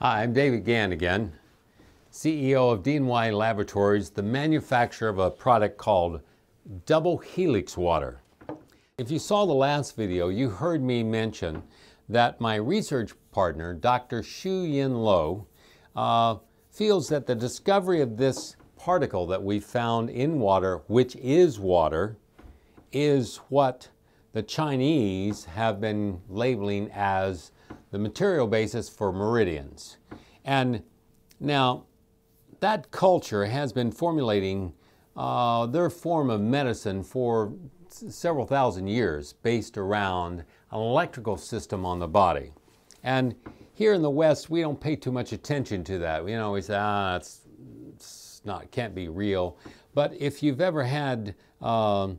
Hi, I'm David Gann again, CEO of D&Y Laboratories, the manufacturer of a product called Double Helix Water. If you saw the last video, you heard me mention that my research partner, Dr. Shu-Yin Lo, uh, feels that the discovery of this particle that we found in water, which is water, is what the Chinese have been labeling as the material basis for meridians. And now, that culture has been formulating uh, their form of medicine for several thousand years based around an electrical system on the body. And here in the West, we don't pay too much attention to that. You know, we say, ah, it's, it's not, can't be real. But if you've ever had, um,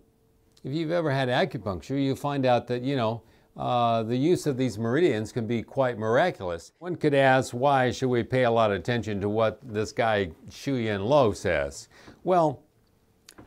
if you've ever had acupuncture, you find out that, you know, uh, the use of these meridians can be quite miraculous. One could ask, why should we pay a lot of attention to what this guy Shu-Yin Lo says? Well,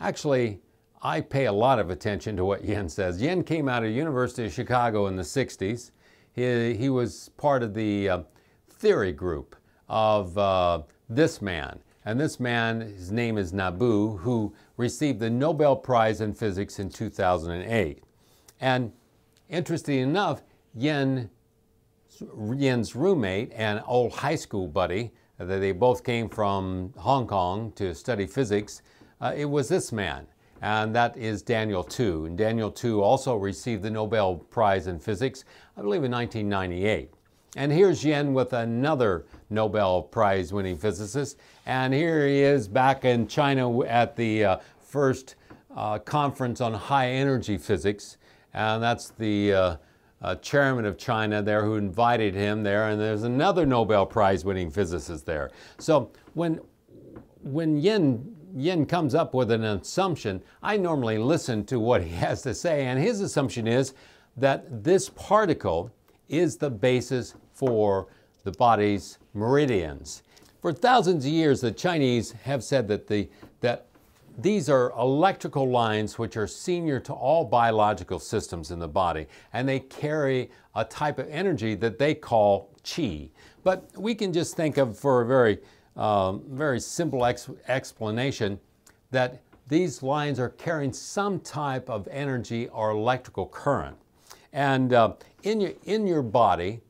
actually, I pay a lot of attention to what Yin says. Yin came out of University of Chicago in the 60s. He, he was part of the uh, theory group of uh, this man. And this man, his name is Nambu, who received the Nobel Prize in Physics in 2008. And Interesting enough, Yin, Yin's roommate and old high school buddy, uh, that they both came from Hong Kong to study physics, uh, it was this man, and that is Daniel Tsui. And Daniel Tsui also received the Nobel Prize in Physics, I believe in 1998. And here's Yin with another Nobel Prize winning physicist. And here he is back in China at the uh, first uh, conference on high energy physics and that's the uh, uh, chairman of China there who invited him there, and there's another Nobel Prize winning physicist there. So when, when Yin, Yin comes up with an assumption, I normally listen to what he has to say, and his assumption is that this particle is the basis for the body's meridians. For thousands of years, the Chinese have said that, the, that these are electrical lines which are senior to all biological systems in the body, and they carry a type of energy that they call qi. But we can just think of, for a very, um, very simple ex explanation, that these lines are carrying some type of energy or electrical current. And uh, in, your, in your body,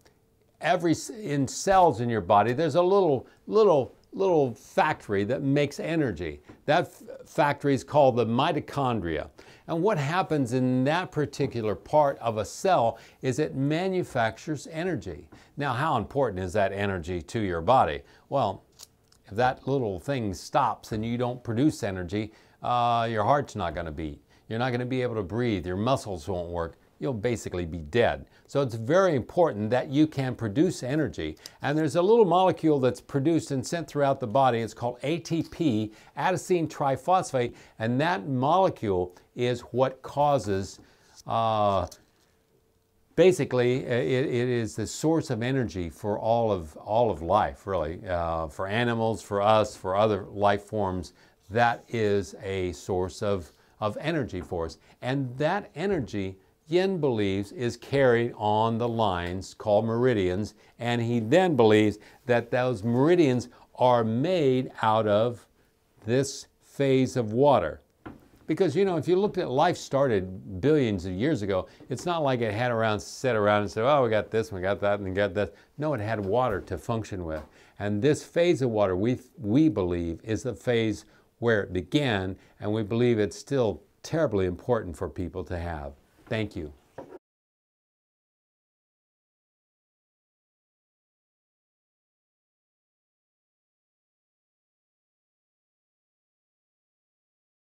every in cells in your body, there's a little, little little factory that makes energy. That factory is called the mitochondria. And what happens in that particular part of a cell is it manufactures energy. Now, how important is that energy to your body? Well, if that little thing stops and you don't produce energy, uh, your heart's not going to beat. You're not going to be able to breathe. Your muscles won't work you'll basically be dead. So it's very important that you can produce energy. And there's a little molecule that's produced and sent throughout the body. It's called ATP, adenosine triphosphate, and that molecule is what causes uh, basically it, it is the source of energy for all of all of life really uh, for animals for us for other life forms that is a source of of energy for us and that energy Yin believes is carried on the lines called meridians, and he then believes that those meridians are made out of this phase of water. Because, you know, if you looked at life started billions of years ago, it's not like it had around, sat around and said, oh, we got this, we got that, and we got that. No, it had water to function with. And this phase of water, we, we believe, is the phase where it began, and we believe it's still terribly important for people to have. Thank you.